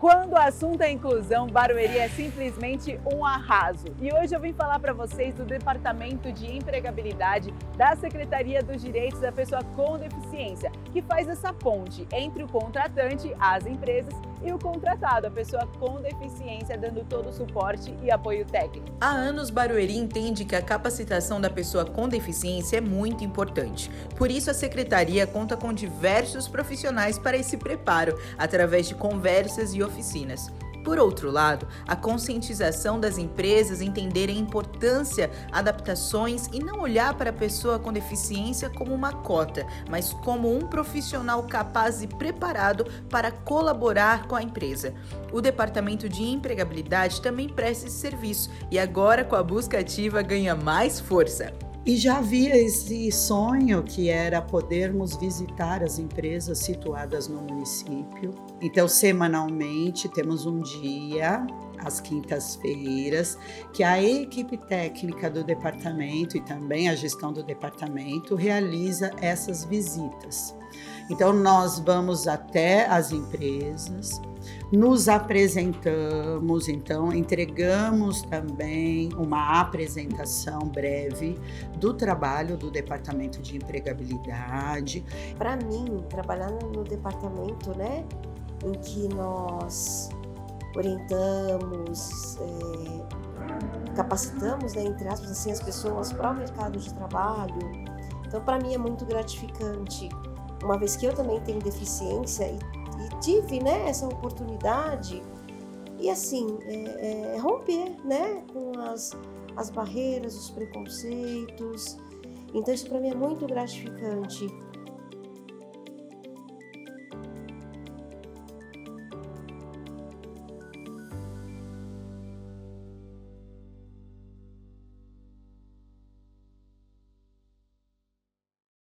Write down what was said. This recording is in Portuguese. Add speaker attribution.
Speaker 1: Quando o assunto é inclusão, Barueri é simplesmente um arraso. E hoje eu vim falar para vocês do Departamento de Empregabilidade da Secretaria dos Direitos da Pessoa com Deficiência, que faz essa ponte entre o contratante, as empresas, e o contratado, a pessoa com deficiência, dando todo o suporte e apoio técnico.
Speaker 2: Há anos, Barueri entende que a capacitação da pessoa com deficiência é muito importante. Por isso, a secretaria conta com diversos profissionais para esse preparo, através de conversas e oficinas. Por outro lado, a conscientização das empresas entenderem a importância, adaptações e não olhar para a pessoa com deficiência como uma cota, mas como um profissional capaz e preparado para colaborar com a empresa. O Departamento de Empregabilidade também presta esse serviço e agora com a busca ativa ganha mais força.
Speaker 3: E já havia esse sonho que era podermos visitar as empresas situadas no município. Então, semanalmente, temos um dia, às quintas-feiras, que a equipe técnica do departamento e também a gestão do departamento realiza essas visitas. Então, nós vamos até as empresas, nos apresentamos, então entregamos também uma apresentação breve do trabalho do Departamento de Empregabilidade.
Speaker 4: Para mim, trabalhar no departamento, né, em que nós orientamos, é, capacitamos, né, entre aspas, assim, as pessoas para o mercado de trabalho. Então, para mim é muito gratificante, uma vez que eu também tenho deficiência e e tive né, essa oportunidade e assim é, é, romper né, com as, as barreiras, os preconceitos. Então isso para mim é muito gratificante.